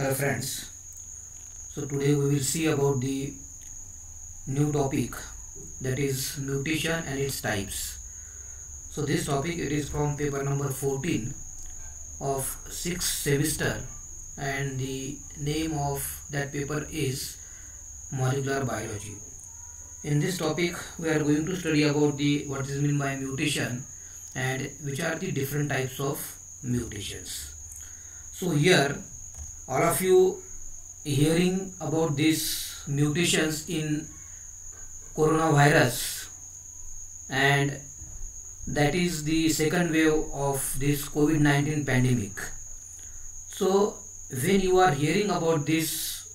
Hello friends. So today we will see about the new topic that is mutation and its types. So this topic it is from paper number 14 of 6th semester and the name of that paper is molecular biology. In this topic we are going to study about the what is meant by mutation and which are the different types of mutations. So here all of you hearing about these mutations in coronavirus? And that is the second wave of this covid-19 pandemic. So when you are hearing about these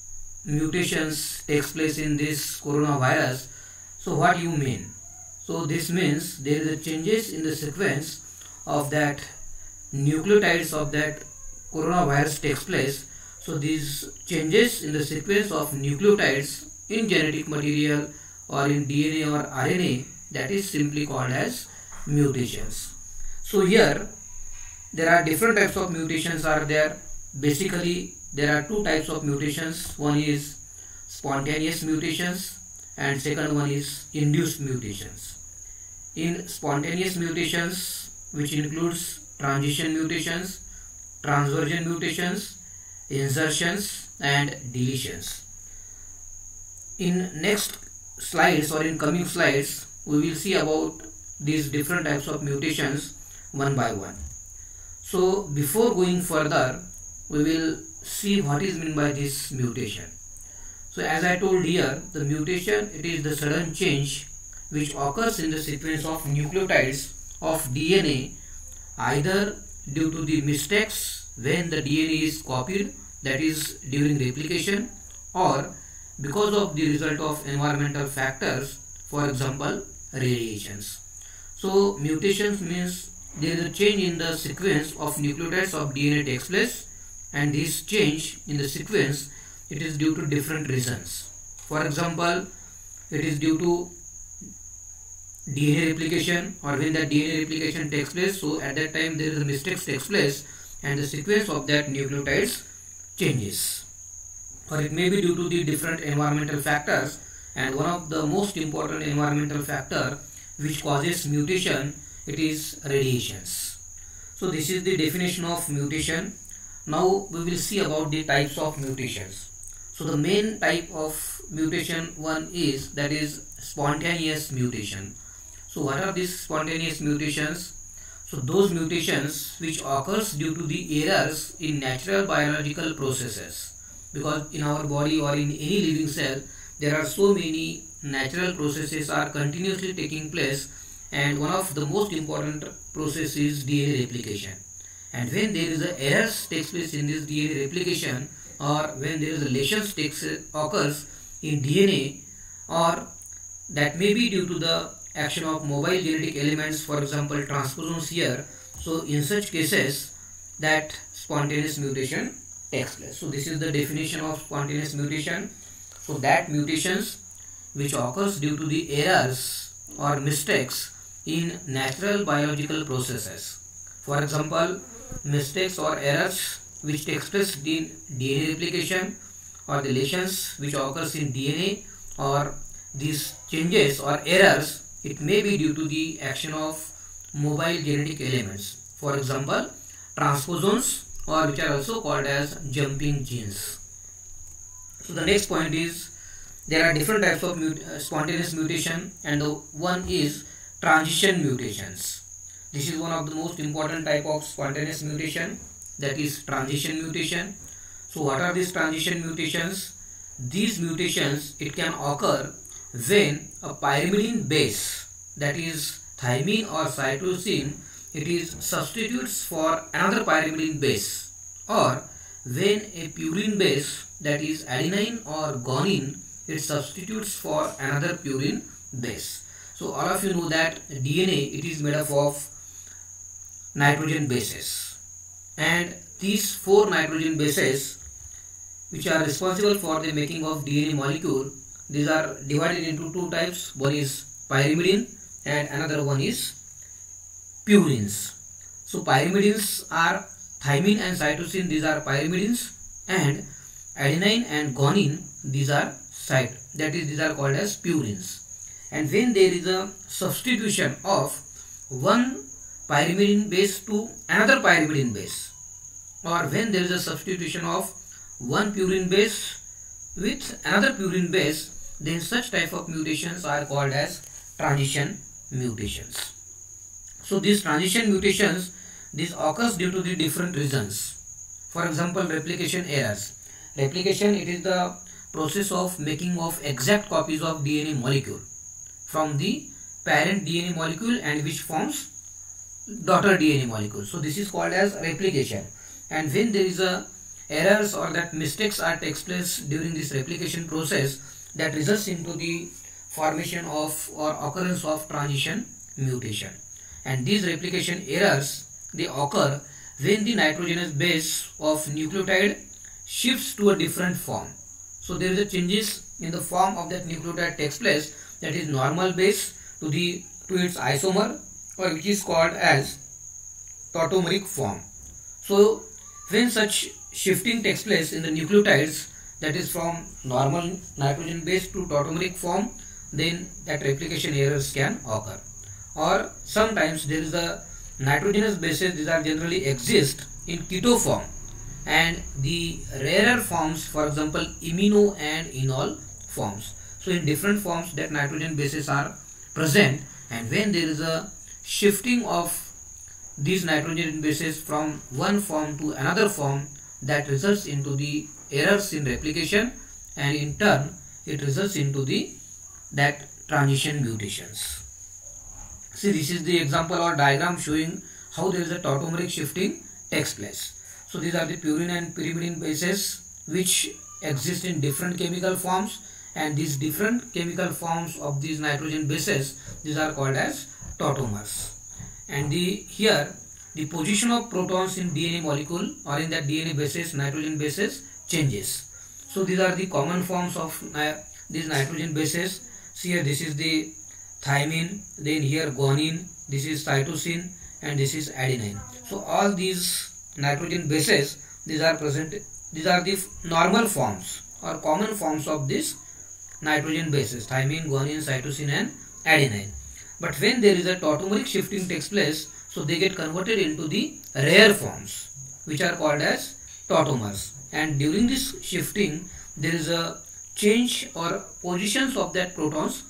mutations takes place in this coronavirus so what you mean? So this means there is a changes in the sequence of that nucleotides of that coronavirus takes place so these changes in the sequence of nucleotides in genetic material or in DNA or RNA that is simply called as mutations. So here there are different types of mutations are there. Basically there are two types of mutations. One is spontaneous mutations and second one is induced mutations. In spontaneous mutations which includes transition mutations, transversion mutations, insertions and deletions. In next slides or in coming slides we will see about these different types of mutations one by one. So before going further we will see what is meant by this mutation. So as I told here the mutation it is the sudden change which occurs in the sequence of nucleotides of DNA either due to the mistakes when the DNA is copied that is during replication or because of the result of environmental factors for example radiations. So mutations means there is a change in the sequence of nucleotides of DNA takes place and this change in the sequence it is due to different reasons. For example it is due to DNA replication or when the DNA replication takes place so at that time there is a mistake takes place and the sequence of that nucleotides changes. Or it may be due to the different environmental factors and one of the most important environmental factor which causes mutation it is radiations. So this is the definition of mutation. Now we will see about the types of mutations. So the main type of mutation one is that is spontaneous mutation. So what are these spontaneous mutations so those mutations which occurs due to the errors in natural biological processes. Because in our body or in any living cell there are so many natural processes are continuously taking place and one of the most important process is DNA replication. And when there is a errors takes place in this DNA replication or when there is a lesions takes occurs in DNA or that may be due to the action of mobile genetic elements for example transposons here so in such cases that spontaneous mutation takes place. So this is the definition of spontaneous mutation. So that mutations which occurs due to the errors or mistakes in natural biological processes. For example mistakes or errors which takes place in DNA replication or the lesions which occurs in DNA or these changes or errors it may be due to the action of mobile genetic elements. For example, transposons or which are also called as jumping genes. So the next point is there are different types of mut uh, spontaneous mutation and the one is transition mutations. This is one of the most important type of spontaneous mutation that is transition mutation. So what are these transition mutations? These mutations it can occur when a pyrimidine base that is thymine or cytosine it is substitutes for another pyrimidine base or when a purine base that is adenine or guanine it substitutes for another purine base. So all of you know that DNA it is made up of nitrogen bases and these four nitrogen bases which are responsible for the making of DNA molecule these are divided into two types. One is pyrimidine and another one is purines. So pyrimidines are thymine and cytosine. These are pyrimidines and adenine and guanine. These are site that is these are called as purines. And when there is a substitution of one pyrimidine base to another pyrimidine base or when there is a substitution of one purine base with another purine base then such type of mutations are called as transition mutations. So these transition mutations this occurs due to the different reasons. For example replication errors. Replication it is the process of making of exact copies of dna molecule from the parent dna molecule and which forms daughter dna molecule. So this is called as replication. And when there is a errors or that mistakes are takes place during this replication process that results into the formation of or occurrence of transition mutation. And these replication errors they occur when the nitrogenous base of nucleotide shifts to a different form. So there is a changes in the form of that nucleotide takes place that is normal base to the to its isomer or which is called as tautomeric form. So when such shifting takes place in the nucleotides that is from normal nitrogen base to tautomeric form then that replication errors can occur. Or sometimes there is a nitrogenous bases these are generally exist in keto form and the rarer forms for example imino and enol forms. So in different forms that nitrogen bases are present and when there is a shifting of these nitrogen bases from one form to another form that results into the errors in replication and in turn it results into the that transition mutations. See this is the example or diagram showing how there is a tautomeric shifting takes place. So these are the purine and pyrimidine bases which exist in different chemical forms and these different chemical forms of these nitrogen bases these are called as tautomers and the here the position of protons in DNA molecule or in that DNA bases, nitrogen bases changes. So these are the common forms of uh, these nitrogen bases. See here this is the thymine, then here guanine, this is cytosine and this is adenine. So all these nitrogen bases, these are present, these are the normal forms or common forms of this nitrogen bases, thymine, guanine, cytosine and adenine. But when there is a tautomeric shifting takes place, so they get converted into the rare forms which are called as tautomers. And during this shifting there is a change or positions of that protons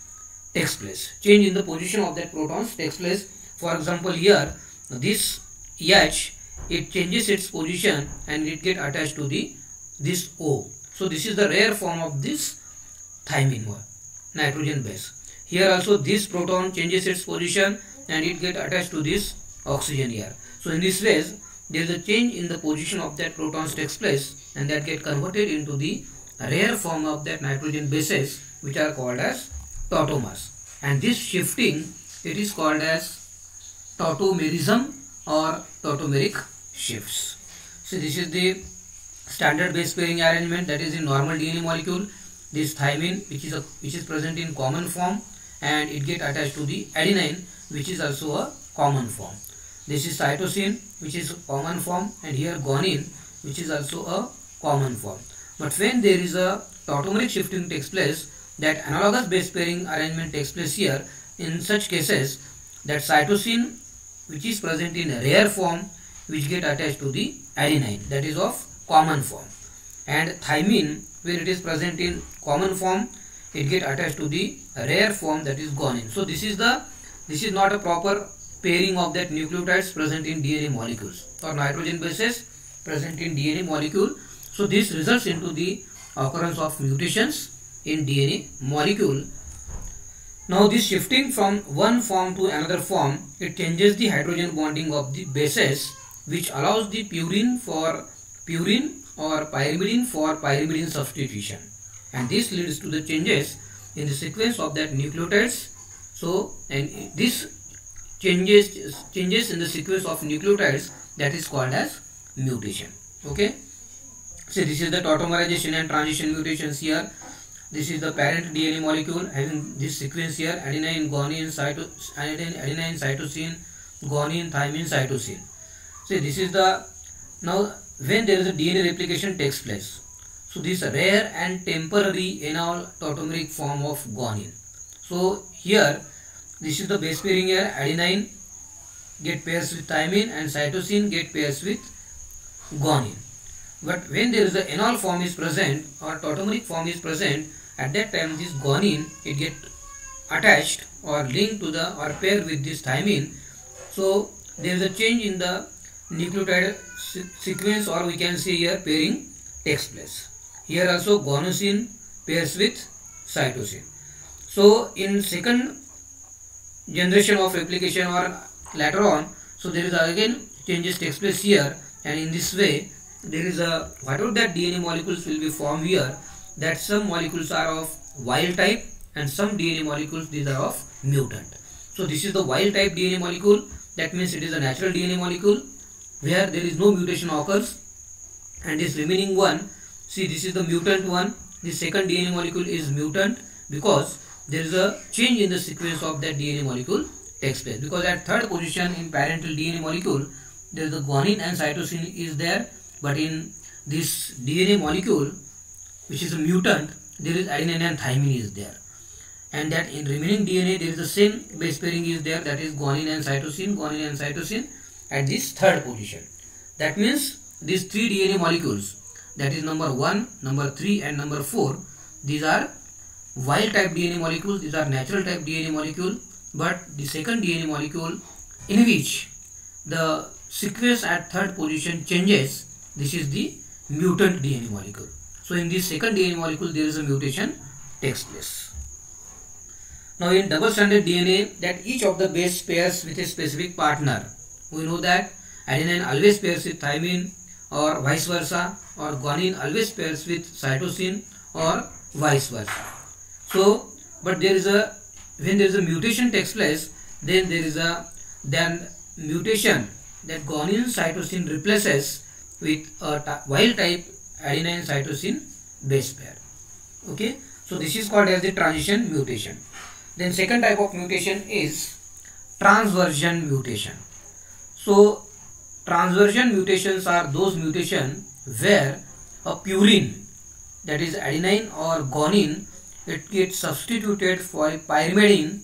takes place. Change in the position of that protons takes place. For example here this H it changes its position and it get attached to the this O. So this is the rare form of this thymine nitrogen base. Here also this proton changes its position and it get attached to this oxygen here. So in this way, there is a change in the position of that protons takes place and that get converted into the rare form of that nitrogen bases which are called as tautomers. And this shifting it is called as tautomerism or tautomeric shifts. So this is the standard base pairing arrangement that is in normal DNA molecule. This thymine which is a, which is present in common form and it get attached to the adenine which is also a common form. This is cytosine which is common form and here guanine which is also a common form. But when there is a tautomeric shifting takes place that analogous base pairing arrangement takes place here in such cases that cytosine which is present in rare form which get attached to the adenine that is of common form and thymine where it is present in common form it get attached to the rare form that is guanine. So this is the this is not a proper pairing of that nucleotides present in DNA molecules or nitrogen bases present in DNA molecule. So this results into the occurrence of mutations in DNA molecule. Now this shifting from one form to another form, it changes the hydrogen bonding of the bases which allows the purine for purine or pyrimidine for pyrimidine substitution. And this leads to the changes in the sequence of that nucleotides. So, and this changes changes in the sequence of nucleotides that is called as mutation okay so this is the tautomerization and transition mutations here this is the parent DNA molecule having this sequence here adenine guanine cyto adenine, adenine cytosine guanine thymine cytosine so this is the now when there is a DNA replication takes place. So this rare and temporary enol tautomeric form of guanine. So here this is the base pairing here adenine get pairs with thymine and cytosine get pairs with guanine. But when there is a enol form is present or tautomeric form is present at that time this guanine it get attached or linked to the or pair with this thymine. So there is a change in the nucleotide sequence or we can say here pairing takes place. Here also guanosine pairs with cytosine. So in second generation of replication or later on, so there is again changes takes place here and in this way there is a whatever that DNA molecules will be formed here that some molecules are of wild type and some DNA molecules these are of mutant. So this is the wild type DNA molecule that means it is a natural DNA molecule where there is no mutation occurs and this remaining one see this is the mutant one the second DNA molecule is mutant because there is a change in the sequence of that DNA molecule takes place. Because at third position in parental DNA molecule there is the guanine and cytosine is there. But in this DNA molecule which is a mutant there is adenine and thymine is there. And that in remaining DNA there is the same base pairing is there. That is guanine and cytosine guanine and cytosine at this third position. That means these three DNA molecules that is number 1 number 3 and number 4 these are wild type DNA molecules these are natural type DNA molecule but the second DNA molecule in which the sequence at third position changes this is the mutant DNA molecule so in this second DNA molecule there is a mutation takes place. Now in double stranded DNA that each of the base pairs with a specific partner. We know that adenine always pairs with thymine or vice versa or guanine always pairs with cytosine or vice versa. So but there is a when there is a mutation takes place then there is a then mutation that guanine cytosine replaces with a wild type adenine cytosine base pair. Okay? So this is called as the transition mutation. Then second type of mutation is transversion mutation. So transversion mutations are those mutation where a purine that is adenine or guanine it gets substituted for pyrimidine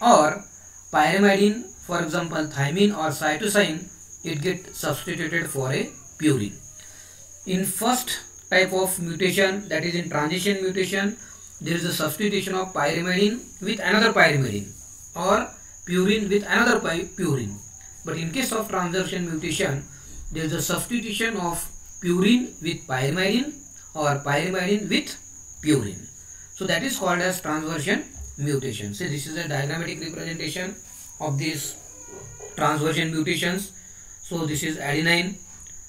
or pyrimidine for example thymine or cytosine it gets substituted for a purine. In first type of mutation that is in transition mutation there is a substitution of pyrimidine with another pyrimidine or purine with another purine. But in case of transversion mutation there is a substitution of purine with pyrimidine or pyrimidine with purine so that is called as transversion mutation. So this is a diagrammatic representation of these transversion mutations. So this is adenine.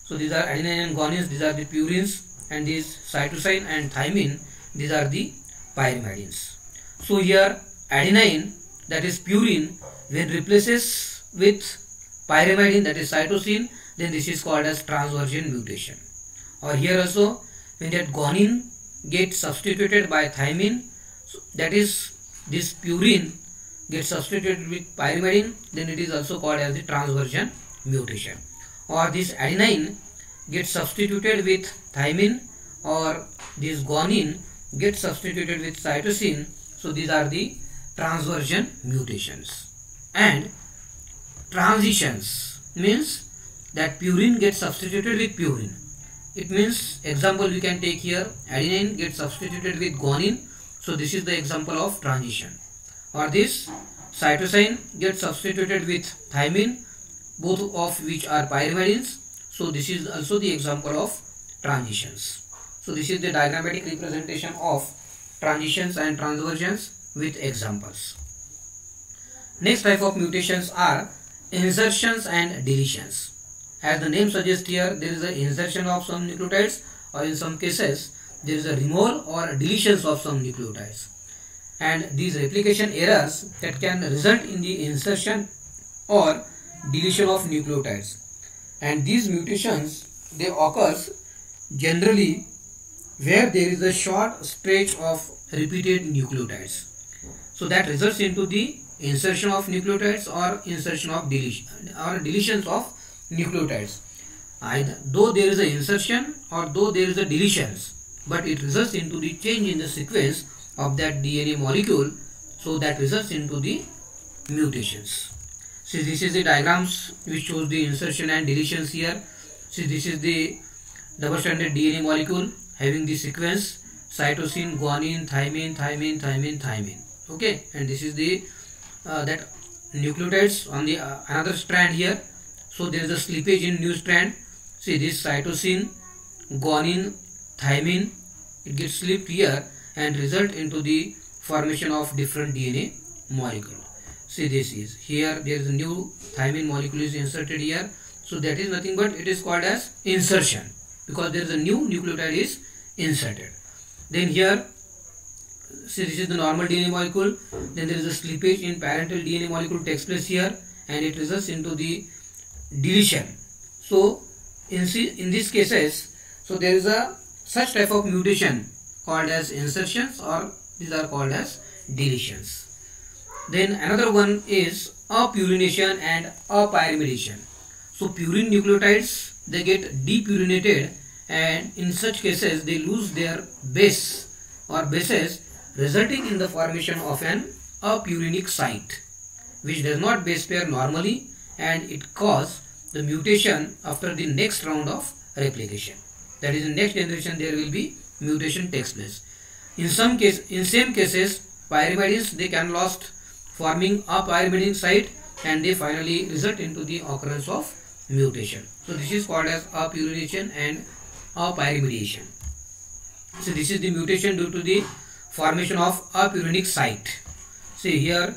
So these are adenine and guanines, these are the purines and these cytosine and thymine, these are the pyrimidines. So here adenine that is purine when replaces with pyrimidine that is cytosine then this is called as transversion mutation. Or here also when that guanine gets substituted by thymine. So that is this purine gets substituted with pyrimidine then it is also called as the transversion mutation. Or this adenine gets substituted with thymine or this guanine gets substituted with cytosine. So these are the transversion mutations. And transitions means that purine gets substituted with purine it means example we can take here adenine gets substituted with guanine so this is the example of transition or this cytosine gets substituted with thymine both of which are pyrimidines. So this is also the example of transitions. So this is the diagrammatic representation of transitions and transversions with examples. Next type of mutations are insertions and deletions. As the name suggests here, there is an insertion of some nucleotides or in some cases there is a removal or deletions of some nucleotides. And these replication errors that can result in the insertion or deletion of nucleotides and these mutations they occurs generally where there is a short stretch of repeated nucleotides so that results into the insertion of nucleotides or insertion of deletion or deletions of nucleotides. Either though there is a insertion or though there is a deletions but it results into the change in the sequence of that DNA molecule so that results into the mutations. See this is the diagrams which shows the insertion and deletions here. See this is the double stranded DNA molecule having the sequence cytosine guanine thymine thymine thymine thymine. Okay? And this is the uh, that nucleotides on the uh, another strand here so there is a slippage in new strand see this cytosine guanine thymine it gets slipped here and result into the formation of different DNA molecule. See this is here there is a new thymine molecule is inserted here. So that is nothing but it is called as insertion because there is a new nucleotide is inserted. Then here see this is the normal DNA molecule. Then there is a slippage in parental DNA molecule takes place here and it results into the deletion. So in, in these cases so there is a such type of mutation called as insertions or these are called as deletions. Then another one is apurination and apyrimidation. So purine nucleotides they get depurinated and in such cases they lose their base or bases resulting in the formation of an apurinic site which does not base pair normally and it cause the mutation after the next round of replication that is in next generation there will be mutation takes place in some case in same cases pyrimidines they can lost forming a pyrimidine site and they finally result into the occurrence of mutation so this is called as apurination and apyrimidation. So this is the mutation due to the formation of apurinic site. See here,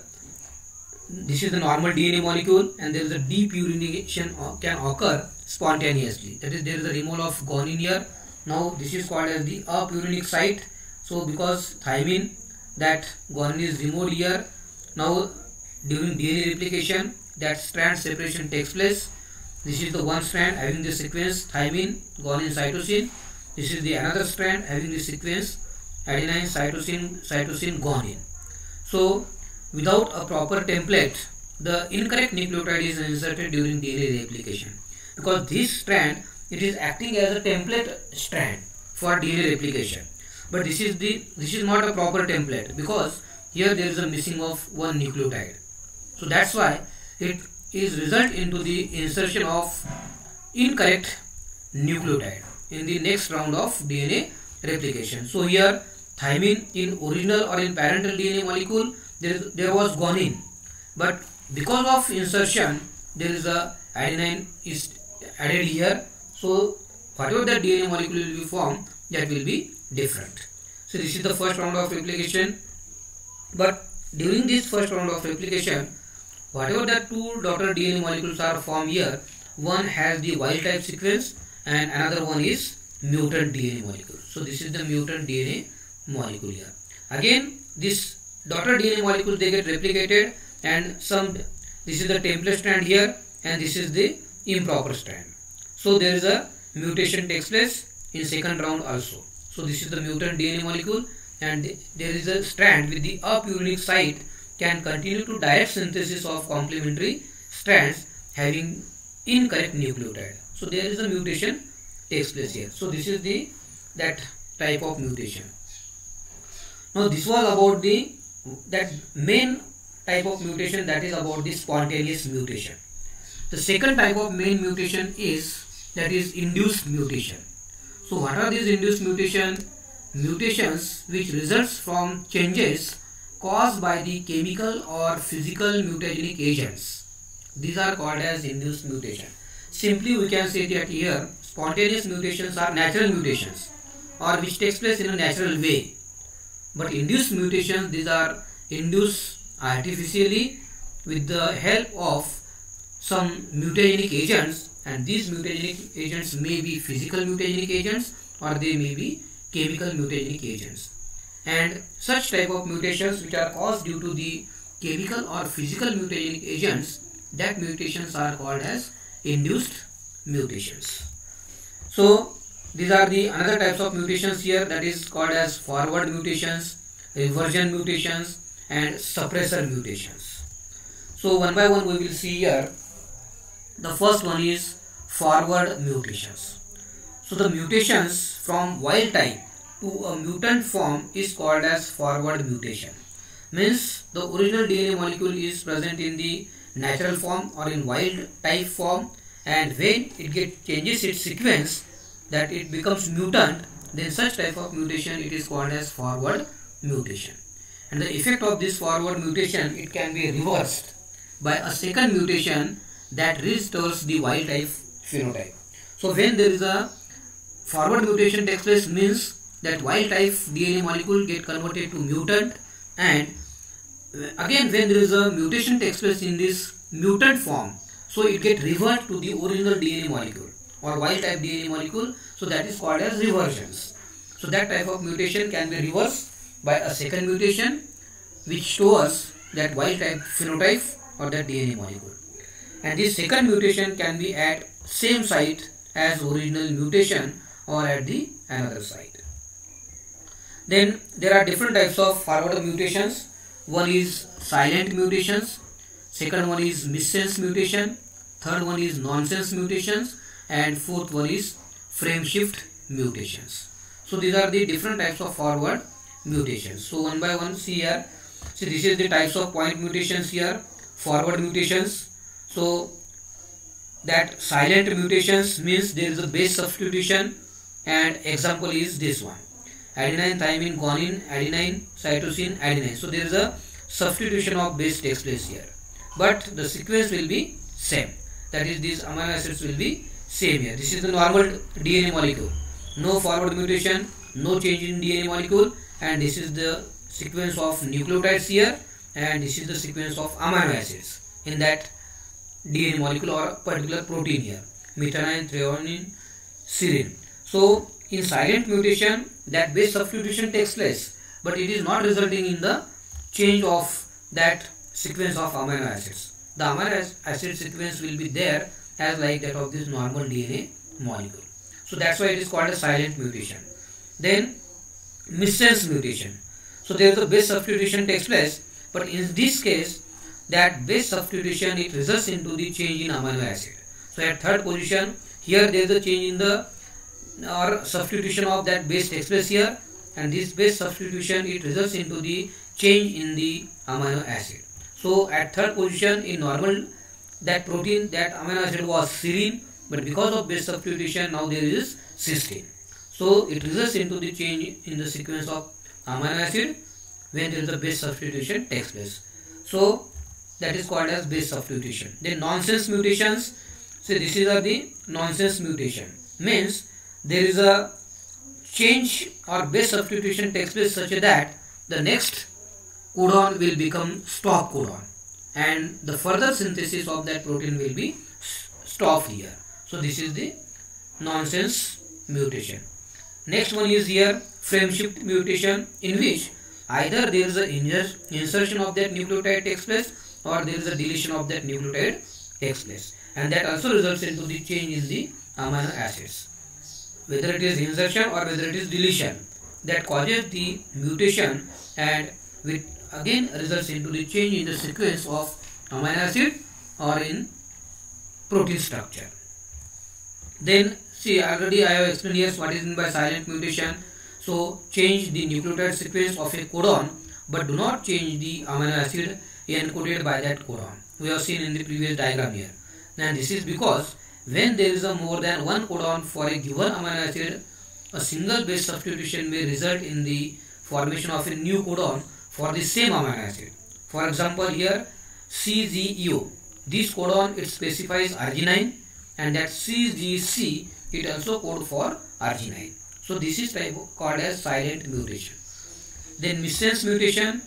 this is the normal DNA molecule and there is a depurination can occur spontaneously. That is there is a removal of guanine here. Now this is called as the apurinic site. So because thymine that guanine is removed here. Now during DNA replication that strand separation takes place this is the one strand having the sequence thymine, guanine, cytosine. This is the another strand having the sequence adenine, cytosine, cytosine, guanine. So, without a proper template, the incorrect nucleotide is inserted during DNA replication. Because this strand, it is acting as a template strand for DNA replication. But this is the this is not a proper template because here there is a missing of one nucleotide. So that's why it is result into the insertion of incorrect nucleotide in the next round of DNA replication. So here thymine in original or in parental DNA molecule there, there was guanine but because of insertion there is a adenine is added here so whatever the DNA molecule will be formed that will be different. So this is the first round of replication but during this first round of replication Whatever the two daughter DNA molecules are formed here, one has the wild type sequence and another one is mutant DNA molecule. So this is the mutant DNA molecule here. Again, this daughter DNA molecule they get replicated and some this is the template strand here and this is the improper strand. So there is a mutation takes place in second round also. So this is the mutant DNA molecule and there is a strand with the apurinic site can continue to direct synthesis of complementary strands having incorrect nucleotide. So there is a mutation takes place here. So this is the that type of mutation. Now this was about the that main type of mutation that is about the spontaneous mutation. The second type of main mutation is that is induced mutation. So what are these induced mutation? Mutations which results from changes caused by the chemical or physical mutagenic agents. These are called as induced mutation. Simply we can say that here spontaneous mutations are natural mutations or which takes place in a natural way. But induced mutations these are induced artificially with the help of some mutagenic agents. And these mutagenic agents may be physical mutagenic agents or they may be chemical mutagenic agents. And such type of mutations which are caused due to the chemical or physical mutagenic agents that mutations are called as induced mutations. So these are the another types of mutations here that is called as forward mutations reversion mutations and suppressor mutations so one by one we will see here the first one is forward mutations. So the mutations from wild type to a mutant form is called as forward mutation. Means the original DNA molecule is present in the natural form or in wild type form and when it get changes its sequence that it becomes mutant then such type of mutation it is called as forward mutation. And the effect of this forward mutation it can be reversed by a second mutation that restores the wild type phenotype. So when there is a forward mutation takes place means that wild type DNA molecule get converted to mutant and uh, again when there is a mutation takes place in this mutant form so it get revert to the original DNA molecule or wild type DNA molecule so that is called as reversions. So that type of mutation can be reversed by a second mutation which shows that wild type phenotype or that DNA molecule. And this second mutation can be at same site as original mutation or at the another site. Then there are different types of forward mutations. One is silent mutations. Second one is missense mutation. Third one is nonsense mutations and fourth one is frame shift mutations. So these are the different types of forward mutations. So one by one see here. See this is the types of point mutations here forward mutations. So that silent mutations means there is a base substitution and example is this one. Adenine thymine guanine adenine cytosine adenine. So there is a substitution of base takes place here. But the sequence will be same. That is these amino acids will be same here this is the normal dna molecule no forward mutation no change in dna molecule and this is the sequence of nucleotides here and this is the sequence of amino acids in that DNA molecule or particular protein here methionine, threonine, serine. So in silent mutation that base substitution takes place but it is not resulting in the change of that sequence of amino acids. The amino acid sequence will be there as like that of this normal DNA molecule. So that's why it is called a silent mutation. Then missense mutation. So there is a base substitution takes place but in this case that base substitution it results into the change in amino acid. So at third position here there is a change in the or substitution of that base takes place here and this base substitution it results into the change in the amino acid. So at third position in normal that protein that amino acid was serine but because of base substitution now there is cysteine. So it results into the change in the sequence of amino acid when there is a base substitution takes place. So that is called as base substitution. Then nonsense mutations. So this is the nonsense mutation. Means there is a change or base substitution takes place such that the next codon will become stop codon and the further synthesis of that protein will be stopped here. So this is the nonsense mutation. Next one is here frame shift mutation in which either there is an insertion of that nucleotide takes place or there is a deletion of that nucleotide takes place and that also results into the change in the amino acids whether it is insertion or whether it is deletion that causes the mutation and which again results into the change in the sequence of amino acid or in protein structure then see already I have explained here what is meant by silent mutation so change the nucleotide sequence of a codon but do not change the amino acid encoded by that codon. We have seen in the previous diagram here. And this is because when there is a more than one codon for a given amino acid, a single base substitution may result in the formation of a new codon for the same amino acid. For example, here CGU. This codon it specifies arginine and that CGC it also code for arginine. So this is type called as silent mutation. Then missense mutation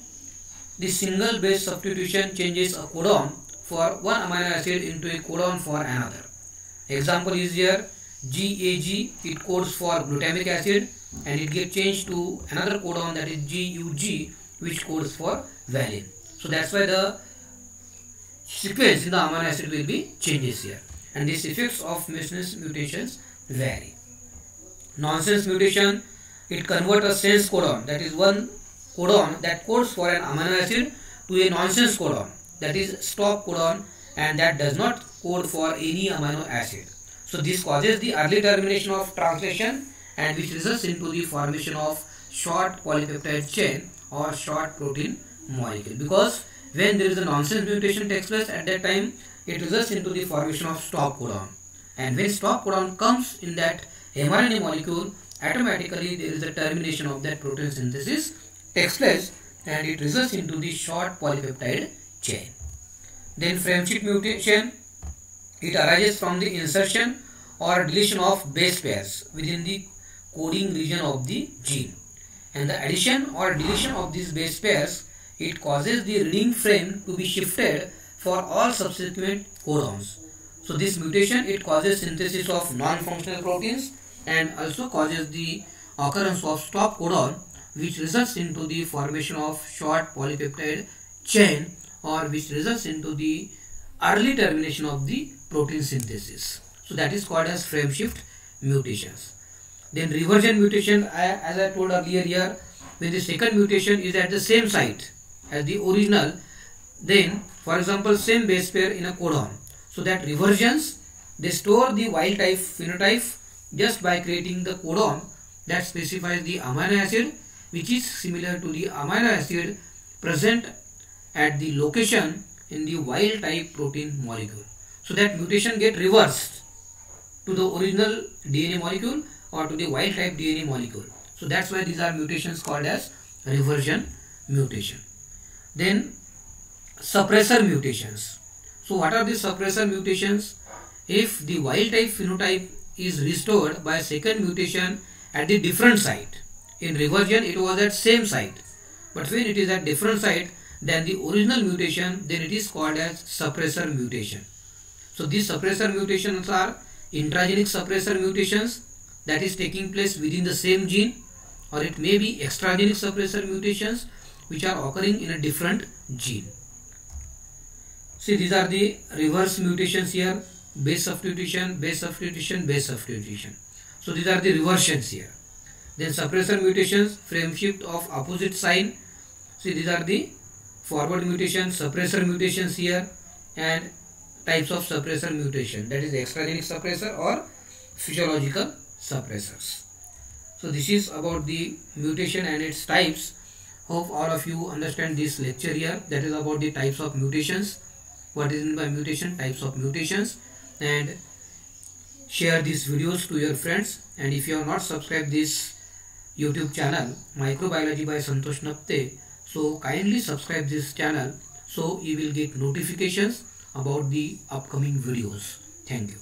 the single base substitution changes a codon for one amino acid into a codon for another. Example is here GAG it codes for glutamic acid and it gets changed to another codon that is GUG which codes for valine. So that's why the sequence in the amino acid will be changes here and these effects of missense mutations vary. Nonsense mutation it converts a sense codon that is one codon that codes for an amino acid to a nonsense codon that is stop codon and that does not code for any amino acid. So this causes the early termination of translation and which results into the formation of short polypeptide chain or short protein molecule. Because when there is a nonsense mutation takes place at that time it results into the formation of stop codon. And when stop codon comes in that mRNA molecule automatically there is a termination of that protein synthesis takes place and it results into the short polypeptide chain. Then frameshift mutation it arises from the insertion or deletion of base pairs within the coding region of the gene and the addition or deletion of these base pairs it causes the reading frame to be shifted for all subsequent codons. So this mutation it causes synthesis of non-functional proteins and also causes the occurrence of stop codon which results into the formation of short polypeptide chain or which results into the early termination of the protein synthesis. So that is called as frame shift mutations. Then reversion mutation as I told earlier here when the second mutation is at the same site as the original then for example same base pair in a codon. So that reversions they store the wild type phenotype just by creating the codon that specifies the amino acid which is similar to the amino acid present at the location in the wild type protein molecule. So that mutation get reversed to the original DNA molecule or to the wild type DNA molecule. So that's why these are mutations called as reversion mutation. Then suppressor mutations. So what are these suppressor mutations? If the wild type phenotype is restored by second mutation at the different site. In reversion it was at same site. But when it is at different site than the original mutation then it is called as suppressor mutation. So these suppressor mutations are intragenic suppressor mutations that is taking place within the same gene or it may be extragenic suppressor mutations which are occurring in a different gene. See these are the reverse mutations here base substitution, base substitution, base substitution. So these are the reversions here. Then suppressor mutations, frame shift of opposite sign. See these are the forward mutations, suppressor mutations here and types of suppressor mutation that is extragenic suppressor or physiological suppressors. So this is about the mutation and its types. Hope all of you understand this lecture here that is about the types of mutations. What is meant by mutation, types of mutations and share these videos to your friends and if you have not subscribed this YouTube channel Microbiology by Santosh Napte so kindly subscribe this channel so you will get notifications about the upcoming videos. Thank you.